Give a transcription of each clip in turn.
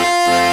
Música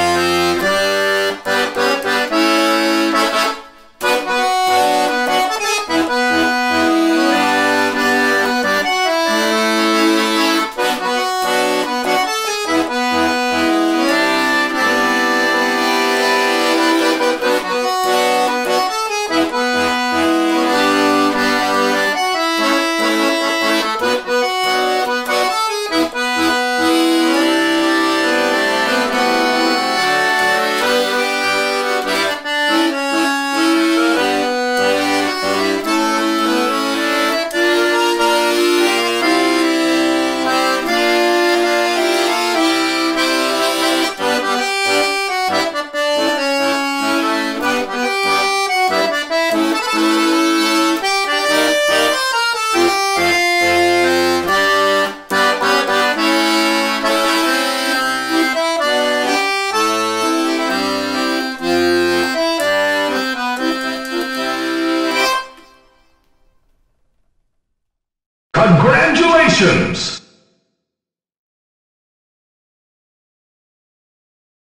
Congratulations!